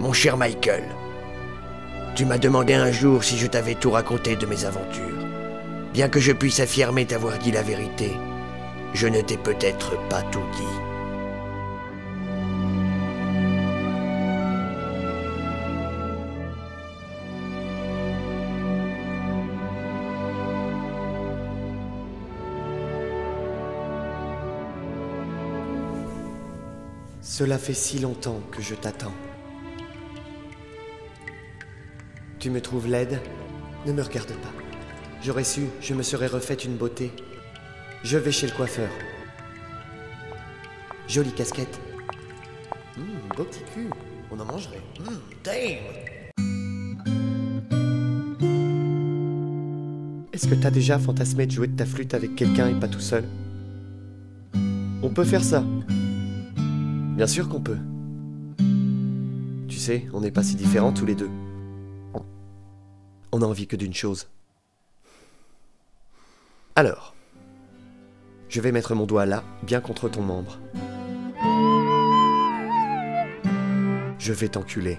Mon cher Michael, tu m'as demandé un jour si je t'avais tout raconté de mes aventures. Bien que je puisse affirmer t'avoir dit la vérité, je ne t'ai peut-être pas tout dit. Cela fait si longtemps que je t'attends. Tu me trouves laide? Ne me regarde pas. J'aurais su, je me serais refaite une beauté. Je vais chez le coiffeur. Jolie casquette. Hum, beau petit cul. On en mangerait. Hmm, damn Est-ce que t'as déjà fantasmé de jouer de ta flûte avec quelqu'un et pas tout seul? On peut faire ça. Bien sûr qu'on peut. Tu sais, on n'est pas si différents tous les deux. On a envie que d'une chose. Alors, je vais mettre mon doigt là, bien contre ton membre. Je vais t'enculer.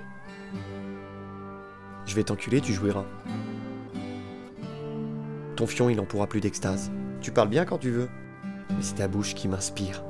Je vais t'enculer, tu jouiras. Ton fion, il n'en pourra plus d'extase. Tu parles bien quand tu veux, mais c'est ta bouche qui m'inspire.